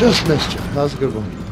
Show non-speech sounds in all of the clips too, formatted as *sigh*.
Just missed you. That was a good one.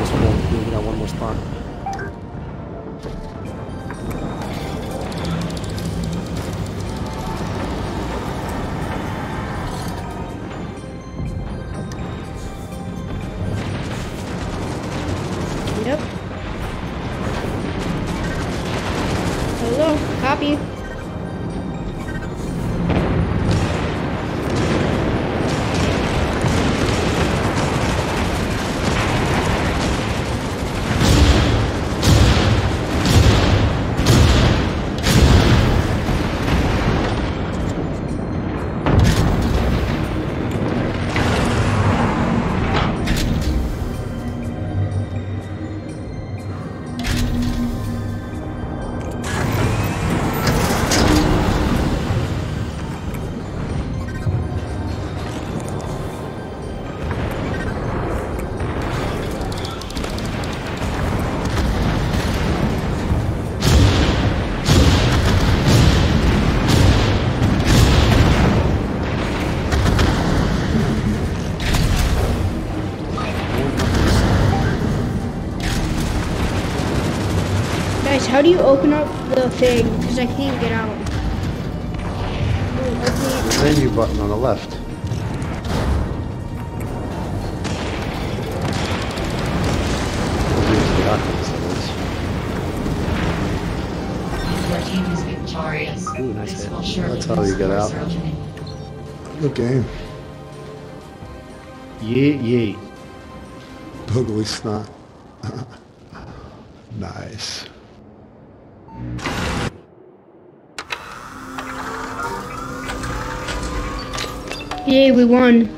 This wall. We got one more spot. Yep. Hello, copy. Guys, how do you open up the thing? Because I can't get out. Ooh, opening. The menu button on the left. Use the Oculus, that Your team is victorious. Ooh, nice this hit. will surely That's how you get out. restore Sergeant. is. Good game. Yeet yeet. Ugly snot. *laughs* nice. Yay, we won.